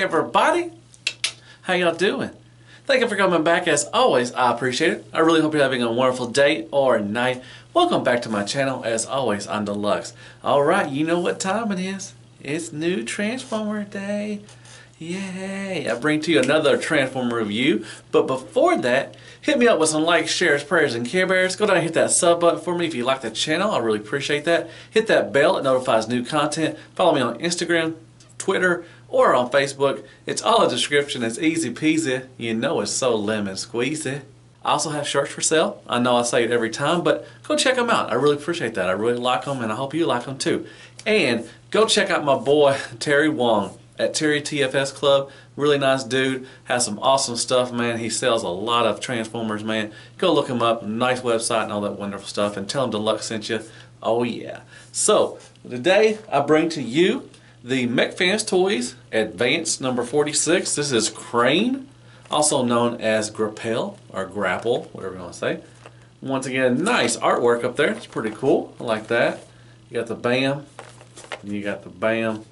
Hey everybody, how y'all doing? Thank you for coming back as always, I appreciate it. I really hope you're having a wonderful day or night. Welcome back to my channel as always on Deluxe. Alright, you know what time it is. It's new Transformer Day. Yay! I bring to you another Transformer review, but before that, hit me up with some likes, shares, prayers, and care bears. Go down and hit that sub button for me if you like the channel. I really appreciate that. Hit that bell, it notifies new content. Follow me on Instagram, Twitter, or on Facebook. It's all the description. It's easy peasy. You know it's so lemon squeezy. I also have shirts for sale. I know I say it every time, but go check them out. I really appreciate that. I really like them, and I hope you like them too. And go check out my boy, Terry Wong at Terry TFS Club. Really nice dude. Has some awesome stuff, man. He sells a lot of Transformers, man. Go look him up. Nice website and all that wonderful stuff. And tell him Deluxe sent you. Oh, yeah. So, today I bring to you the MechFans Toys Advance number 46. This is Crane, also known as Grapple or Grapple, whatever you want to say. Once again, nice artwork up there. It's pretty cool. I like that. You got the BAM, you got the BAM,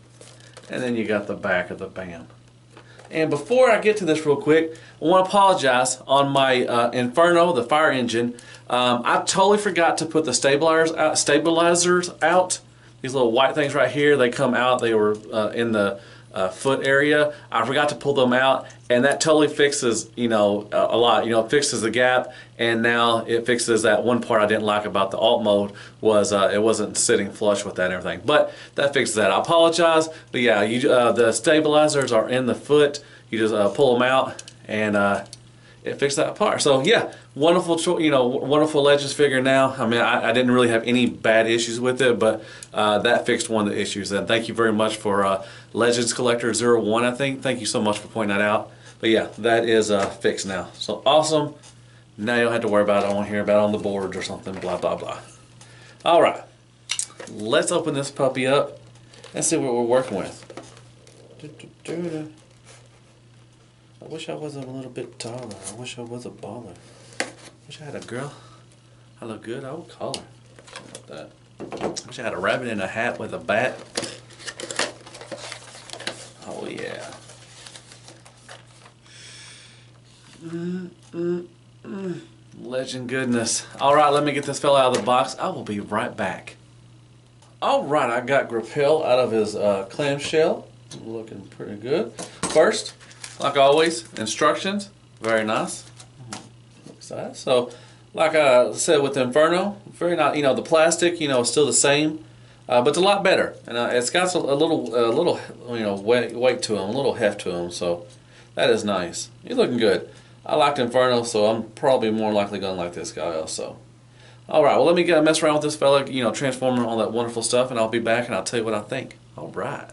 and then you got the back of the BAM. And before I get to this real quick, I want to apologize on my uh, Inferno, the fire engine. Um, I totally forgot to put the stabilizers out, stabilizers out these little white things right here, they come out. They were uh, in the uh, foot area. I forgot to pull them out, and that totally fixes, you know, a, a lot. You know, fixes the gap, and now it fixes that one part I didn't like about the alt mode was uh, it wasn't sitting flush with that and everything. But that fixes that. I apologize, but yeah, you, uh, the stabilizers are in the foot. You just uh, pull them out, and uh, it fixed that part. So yeah, wonderful, you know, wonderful Legends figure now. I mean, I, I didn't really have any bad issues with it, but uh, that fixed one of the issues. And thank you very much for uh, Legends Collector 01, I think. Thank you so much for pointing that out. But yeah, that is uh, fixed now. So awesome. Now you don't have to worry about it. I won't hear about it on the boards or something, blah, blah, blah. All right, let's open this puppy up and see what we're working with. I wish I was a little bit taller. I wish I was a baller. Wish I had a girl. I look good. I would call her. That. Wish I had a rabbit in a hat with a bat. Oh yeah. Legend goodness. All right, let me get this fella out of the box. I will be right back. All right, I got Grapple out of his uh, clamshell. Looking pretty good. First, like always, instructions, very nice. So, like I said with Inferno, very nice. You know, the plastic, you know, is still the same, uh, but it's a lot better, and uh, it's got a little, a little, you know, weight, weight to them, a little heft to them. So, that is nice. You're looking good. I liked Inferno, so I'm probably more likely gonna like this guy also. All right, well, let me get mess around with this fella, you know, transforming all that wonderful stuff, and I'll be back and I'll tell you what I think. All right.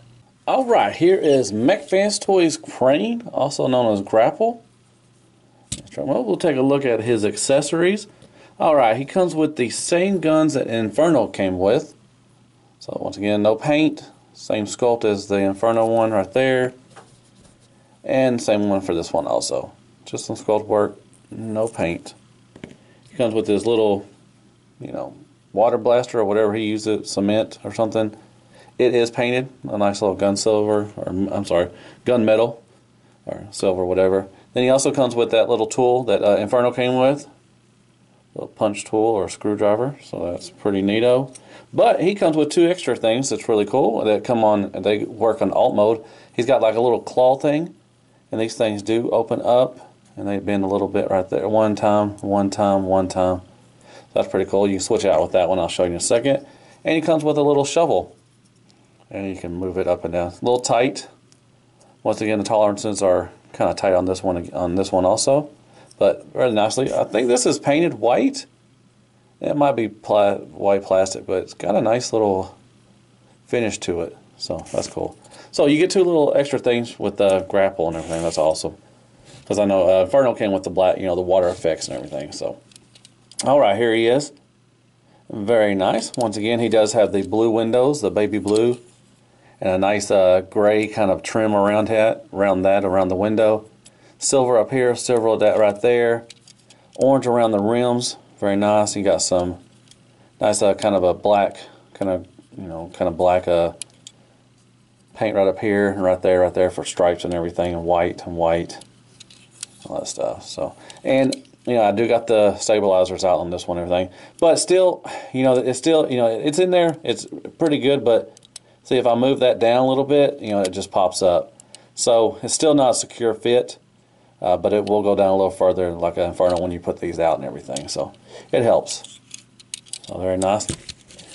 All right, here is MechFans Toys Crane, also known as Grapple. Well, we'll take a look at his accessories. All right, he comes with the same guns that Inferno came with. So once again, no paint, same sculpt as the Inferno one right there. And same one for this one also. Just some sculpt work, no paint. He comes with this little, you know, water blaster or whatever he uses, cement or something. It is painted a nice little gun silver, or I'm sorry, gun metal, or silver, whatever. Then he also comes with that little tool that uh, Inferno came with, little punch tool or screwdriver. So that's pretty neato. But he comes with two extra things that's really cool that come on. They work on alt mode. He's got like a little claw thing, and these things do open up, and they bend a little bit right there. One time, one time, one time. That's pretty cool. You can switch out with that one. I'll show you in a second. And he comes with a little shovel and you can move it up and down. A little tight. Once again, the tolerances are kind of tight on this one on this one also, but very nicely. I think this is painted white. It might be pla white plastic, but it's got a nice little finish to it, so that's cool. So you get two little extra things with the grapple and everything. That's awesome. Because I know uh, Inferno came with the black, you know, the water effects and everything. So, all right, here he is. Very nice. Once again, he does have the blue windows, the baby blue and a nice uh, gray kind of trim around that, around that, around the window. Silver up here, silver that right there. Orange around the rims, very nice. You got some nice uh, kind of a black, kind of you know, kind of black uh, paint right up here and right there, right there for stripes and everything, and white and white, all that stuff. So, and you know, I do got the stabilizers out on this one everything, but still, you know, it's still, you know, it's in there. It's pretty good, but see if I move that down a little bit, you know, it just pops up. So it's still not a secure fit, uh, but it will go down a little further like an Inferno when you put these out and everything. So it helps. So very nice.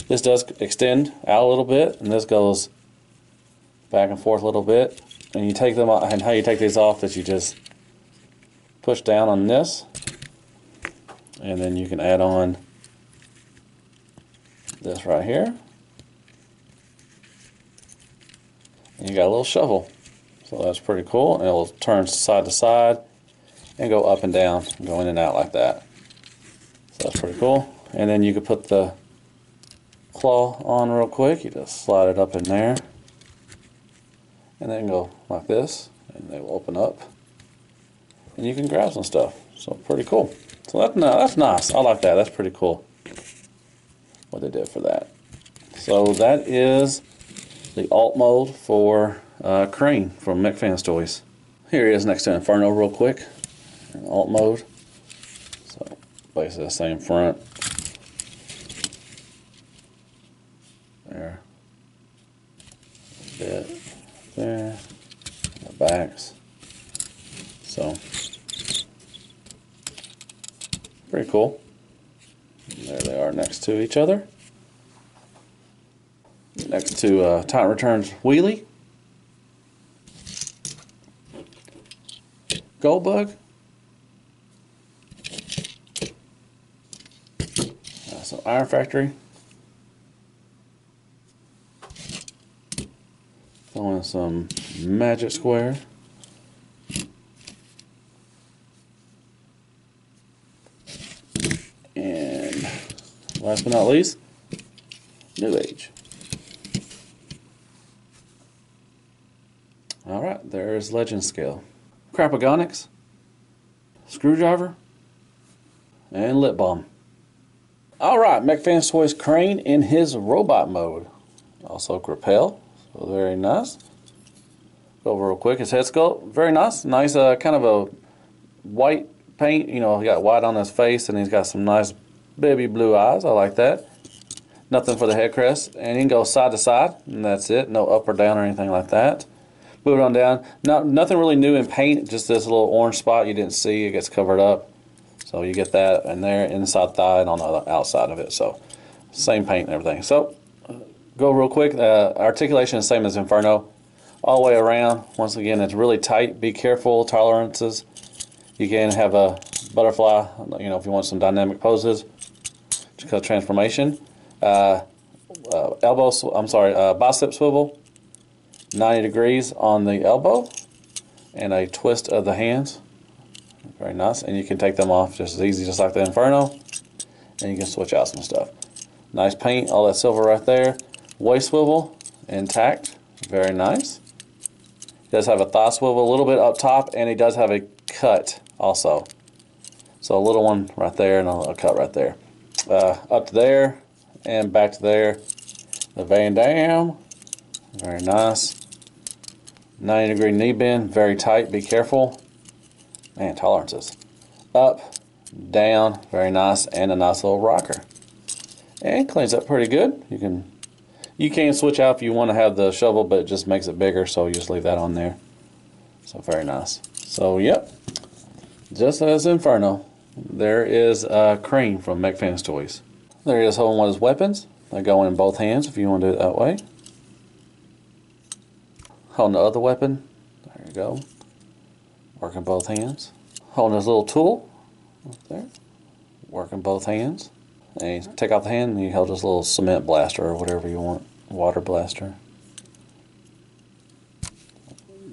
This does extend out a little bit, and this goes back and forth a little bit. And you take them off, and how you take these off is you just push down on this, and then you can add on this right here. And you got a little shovel. So that's pretty cool. And it'll turn side to side and go up and down, go in and out like that. So that's pretty cool. And then you can put the claw on real quick. You just slide it up in there. And then go like this. And they will open up. And you can grab some stuff. So pretty cool. So that's, that's nice. I like that. That's pretty cool what they did for that. So that is the alt mode for uh, Crane from MechFans Toys. Here he is next to Inferno real quick in alt mode. So basically the same front. There. A bit there. The backs. So pretty cool. There they are next to each other. To uh, Titan Returns Wheelie. Goldbug. Uh, so Iron Factory. Throwing some Magic Square. And last but not least, New Age. All right, there's Legend Scale. Crapagonix, Screwdriver, and Lip Balm. All right, MechFans Toys Crane in his robot mode. Also Grapple, so very nice. Go over real quick, his head sculpt, very nice. Nice, uh, kind of a white paint, you know, he got white on his face and he's got some nice baby blue eyes. I like that. Nothing for the head crest. And he can go side to side, and that's it. No up or down or anything like that. Move it on down. Not, nothing really new in paint, just this little orange spot you didn't see. It gets covered up. So you get that in there, inside thigh and on the outside of it. So same paint and everything. So go real quick. Uh, articulation is same as Inferno. All the way around. Once again, it's really tight. Be careful. Tolerances. You can have a butterfly, you know, if you want some dynamic poses. Transformation. Uh, uh, elbow, I'm sorry, uh, bicep swivel. 90 degrees on the elbow and a twist of the hands. Very nice. And you can take them off just as easy, just like the Inferno. And you can switch out some stuff. Nice paint, all that silver right there. Waist swivel, intact. Very nice. He does have a thigh swivel a little bit up top, and he does have a cut also. So a little one right there and a little cut right there. Uh, up to there and back to there. The Van Damme. Very nice. 90 degree knee bend, very tight, be careful. Man, tolerances. Up, down, very nice, and a nice little rocker. And cleans up pretty good. You can you can switch out if you want to have the shovel, but it just makes it bigger, so you just leave that on there. So very nice. So yep, just as Inferno, there is a crane from MechFans Toys. There he is holding one of his weapons. They go in both hands if you want to do it that way holding the other weapon. There you go. Working both hands. Holding his little tool up there. Working both hands. And you take off the hand and you hold his little cement blaster or whatever you want. Water blaster.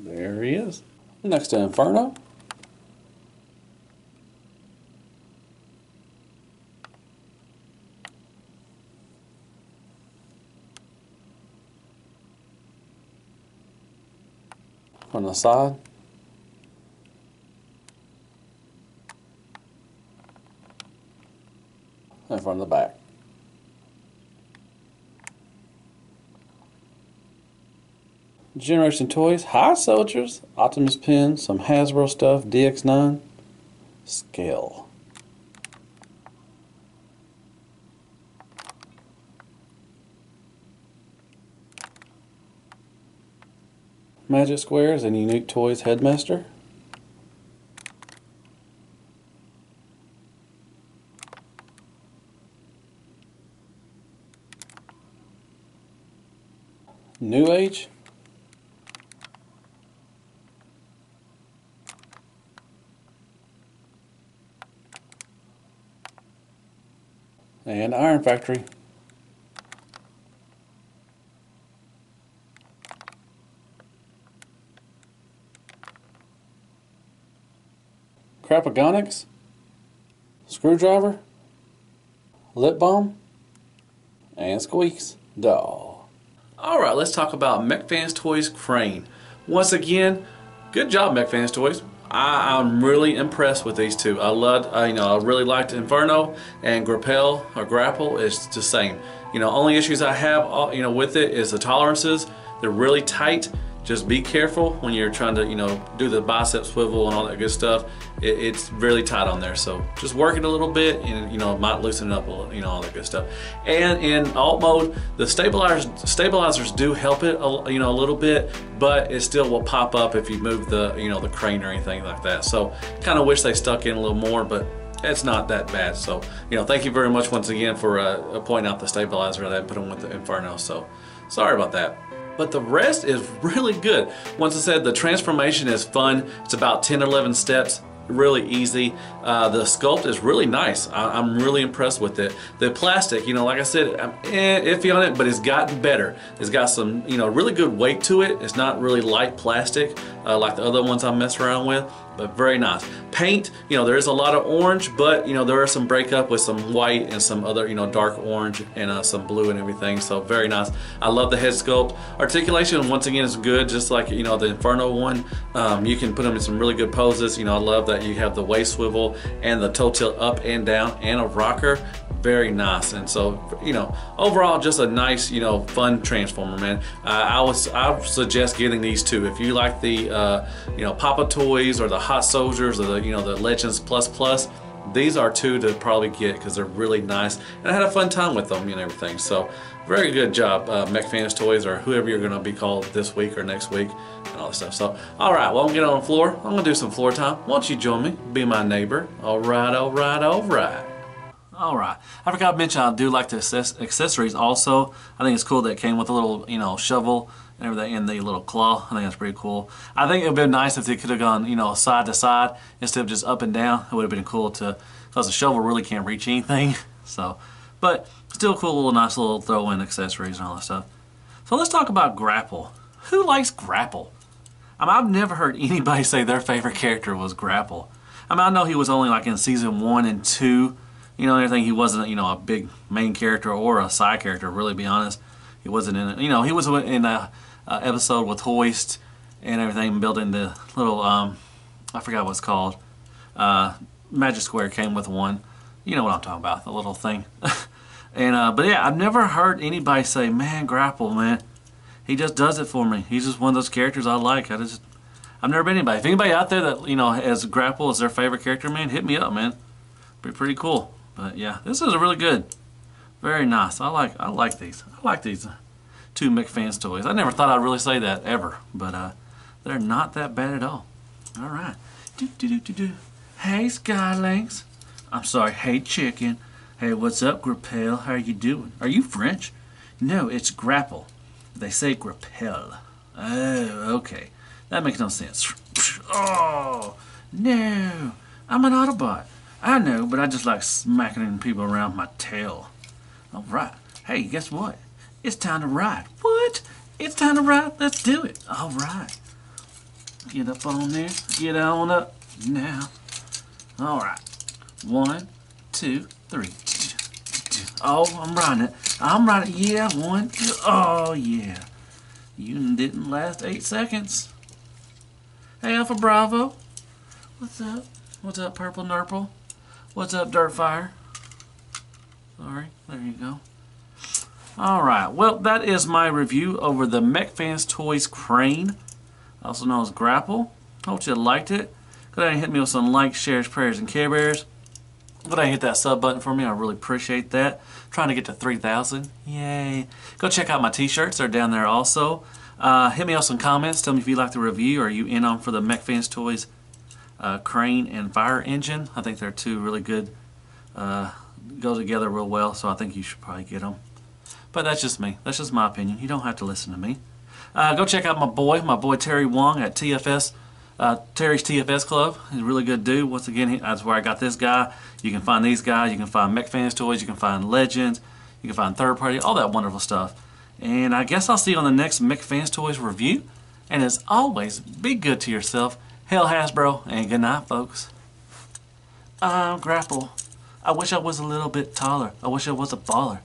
There he is. Next to Inferno. From the side. And from the back. Generation Toys, High Soldiers, Optimus Pen, some Hasbro stuff, DX9, Scale. Magic Squares and Unique Toys Headmaster. New Age. And Iron Factory. Crapagonix, Screwdriver, Lip Balm, and Squeaks Doll. Alright, let's talk about MechFans Toys Crane. Once again, good job MechFans Toys. I, am really impressed with these two. I love, uh, you know, I really liked Inferno and Grapple or Grapple is the same. You know, only issues I have, uh, you know, with it is the tolerances. They're really tight just be careful when you're trying to, you know, do the bicep swivel and all that good stuff. It, it's really tight on there. So just work it a little bit and, you know, it might loosen it up a little, you know, all that good stuff. And in alt mode, the stabilizers, stabilizers do help it, a, you know, a little bit, but it still will pop up if you move the, you know, the crane or anything like that. So kind of wish they stuck in a little more, but it's not that bad. So, you know, thank you very much once again for uh, pointing out the stabilizer that I put them with the Inferno. So sorry about that but the rest is really good. Once I said the transformation is fun. It's about 10 11 steps really easy. Uh, the sculpt is really nice. I, am really impressed with it. The plastic, you know, like I said, I'm eh, iffy on it, but it's gotten better. It's got some, you know, really good weight to it. It's not really light plastic uh, like the other ones I mess around with but very nice. Paint, you know, there is a lot of orange, but you know, there are some breakup with some white and some other, you know, dark orange and uh, some blue and everything. So very nice. I love the head sculpt. Articulation, once again, is good, just like, you know, the Inferno one. Um, you can put them in some really good poses. You know, I love that you have the waist swivel and the toe tilt up and down and a rocker very nice and so you know overall just a nice you know fun transformer man. Uh, I was I suggest getting these two. If you like the uh, you know Papa toys or the Hot Soldiers or the you know the Legends Plus Plus these are two to probably get because they're really nice. And I had a fun time with them and everything. So very good job uh, MechFans Toys or whoever you're gonna be called this week or next week and all this stuff. So all right well I'm get on the floor. I'm gonna do some floor time. Why don't you join me? Be my neighbor. All right all right all right all right. I forgot to mention I do like the accessories also. I think it's cool that it came with a little, you know, shovel and everything and the little claw. I think that's pretty cool. I think it would have been nice if they could have gone, you know, side to side instead of just up and down. It would have been cool to, because the shovel really can't reach anything. So, but still cool little nice little throw-in accessories and all that stuff. So let's talk about Grapple. Who likes Grapple? I mean, I've never heard anybody say their favorite character was Grapple. I mean, I know he was only like in season one and two, you know, everything. He wasn't, you know, a big main character or a side character. Really, be honest, he wasn't in it. You know, he was in a, a episode with Hoist and everything, building the little, um, I forgot what it's called. Uh, Magic Square came with one. You know what I'm talking about, the little thing. and uh, but yeah, I've never heard anybody say, "Man, Grapple, man, he just does it for me. He's just one of those characters I like." I just, I've never been anybody. If anybody out there that you know has Grapple as their favorite character, man, hit me up, man. Be pretty cool. But yeah, this is a really good. Very nice. I like I like these. I like these two MechFans toys. I never thought I'd really say that ever, but uh, they're not that bad at all. All right. Do do do do do. Hey, Skylynx. I'm sorry. Hey, chicken. Hey, what's up, Grapple? How are you doing? Are you French? No, it's grapple. They say Grapple. Oh, okay. That makes no sense. Oh, no. I'm an Autobot. I know, but I just like smacking people around my tail. All right. Hey, guess what? It's time to ride. What? It's time to ride? Let's do it. All right. Get up on there. Get on up now. All right. One, two, three. Oh, I'm riding it. I'm riding it. Yeah, one, two. Oh, yeah. You didn't last eight seconds. Hey, Alpha Bravo. What's up? What's up, Purple Nurple? What's up, Dirtfire? Sorry, there you go. Alright, well that is my review over the MechFans Toys Crane, also known as Grapple. Hope you liked it. Go ahead and hit me with some likes, shares, prayers, and care bears. Go ahead and hit that sub button for me. I really appreciate that. trying to get to 3,000. Yay. Go check out my t-shirts. They're down there also. Uh, hit me with some comments. Tell me if you like the review. Are you in on for the MechFans Toys uh, Crane and Fire Engine? I think they're two really good. Uh, go together real well, so I think you should probably get them. But that's just me. That's just my opinion. You don't have to listen to me. Uh, go check out my boy, my boy Terry Wong at TFS, uh, Terry's TFS Club. He's a really good dude. Once again, he, that's where I got this guy. You can find these guys. You can find MechFans toys. You can find Legends. You can find third party. All that wonderful stuff. And I guess I'll see you on the next MechFans Toys review. And as always, be good to yourself. Hail Hasbro, and good night, folks. I'm Grapple. I wish I was a little bit taller. I wish I was a baller.